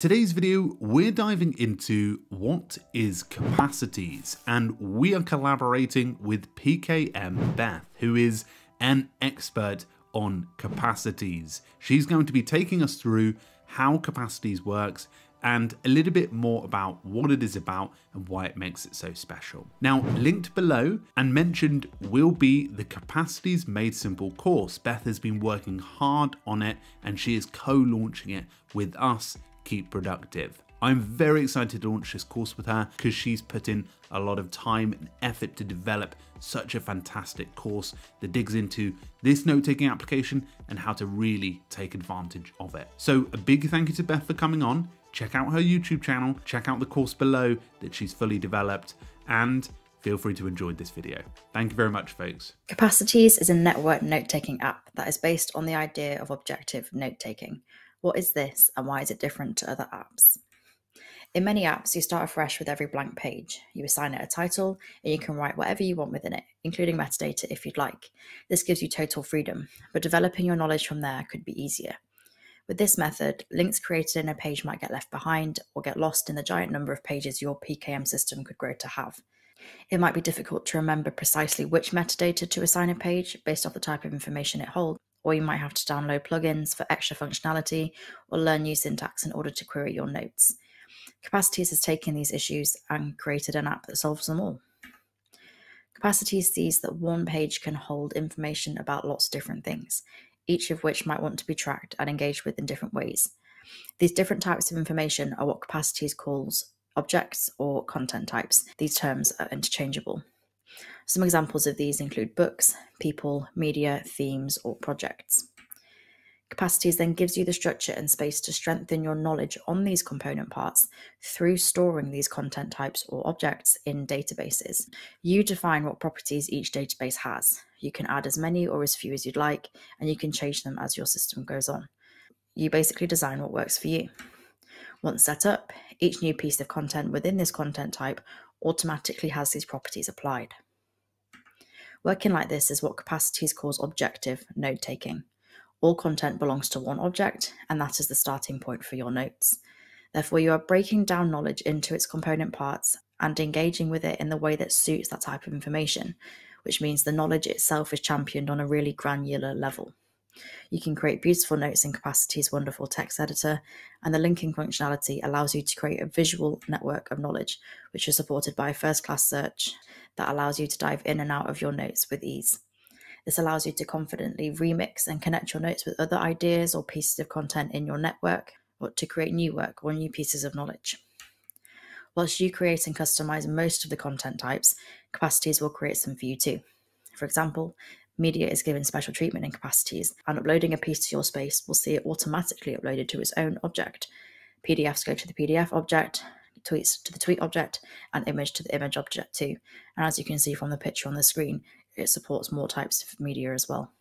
Today's video, we're diving into what is capacities, and we are collaborating with PKM Beth, who is an expert on capacities. She's going to be taking us through how capacities works and a little bit more about what it is about and why it makes it so special. Now, linked below and mentioned will be the Capacities Made Simple course. Beth has been working hard on it and she is co-launching it with us keep productive. I'm very excited to launch this course with her because she's put in a lot of time and effort to develop such a fantastic course that digs into this note taking application and how to really take advantage of it. So, a big thank you to Beth for coming on. Check out her YouTube channel, check out the course below that she's fully developed, and feel free to enjoy this video. Thank you very much, folks. Capacities is a network note taking app that is based on the idea of objective note taking. What is this and why is it different to other apps? In many apps, you start afresh with every blank page. You assign it a title and you can write whatever you want within it, including metadata if you'd like. This gives you total freedom, but developing your knowledge from there could be easier. With this method, links created in a page might get left behind or get lost in the giant number of pages your PKM system could grow to have. It might be difficult to remember precisely which metadata to assign a page based off the type of information it holds, or you might have to download plugins for extra functionality or learn new syntax in order to query your notes. Capacities has taken these issues and created an app that solves them all. Capacities sees that one page can hold information about lots of different things, each of which might want to be tracked and engaged with in different ways. These different types of information are what Capacities calls objects or content types. These terms are interchangeable. Some examples of these include books, people, media, themes, or projects. Capacities then gives you the structure and space to strengthen your knowledge on these component parts through storing these content types or objects in databases. You define what properties each database has. You can add as many or as few as you'd like, and you can change them as your system goes on. You basically design what works for you. Once set up, each new piece of content within this content type automatically has these properties applied. Working like this is what capacities calls objective note taking. All content belongs to one object, and that is the starting point for your notes. Therefore, you are breaking down knowledge into its component parts and engaging with it in the way that suits that type of information, which means the knowledge itself is championed on a really granular level. You can create beautiful notes in Capacity's wonderful text editor, and the linking functionality allows you to create a visual network of knowledge, which is supported by first class search that allows you to dive in and out of your notes with ease. This allows you to confidently remix and connect your notes with other ideas or pieces of content in your network, or to create new work or new pieces of knowledge. Whilst you create and customize most of the content types, capacities will create some for you too. For example, media is given special treatment in capacities, and uploading a piece to your space will see it automatically uploaded to its own object. PDFs go to the PDF object, tweets to the tweet object, and image to the image object too. And as you can see from the picture on the screen, it supports more types of media as well.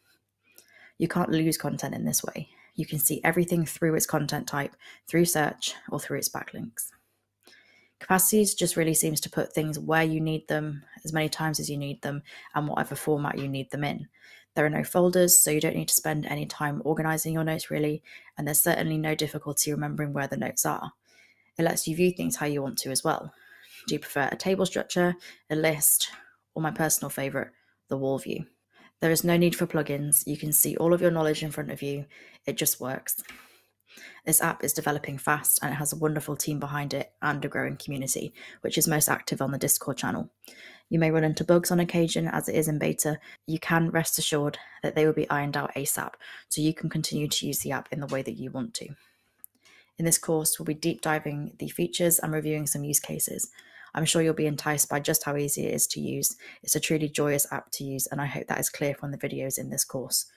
You can't lose content in this way. You can see everything through its content type, through search, or through its backlinks. Capacities just really seems to put things where you need them, as many times as you need them, and whatever format you need them in. There are no folders, so you don't need to spend any time organizing your notes really, and there's certainly no difficulty remembering where the notes are. It lets you view things how you want to as well. Do you prefer a table structure, a list, or my personal favorite, the wall view? There is no need for plugins. You can see all of your knowledge in front of you. It just works. This app is developing fast and it has a wonderful team behind it and a growing community, which is most active on the Discord channel. You may run into bugs on occasion as it is in beta. You can rest assured that they will be ironed out ASAP, so you can continue to use the app in the way that you want to. In this course, we'll be deep diving the features and reviewing some use cases. I'm sure you'll be enticed by just how easy it is to use. It's a truly joyous app to use, and I hope that is clear from the videos in this course.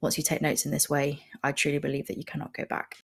Once you take notes in this way, I truly believe that you cannot go back.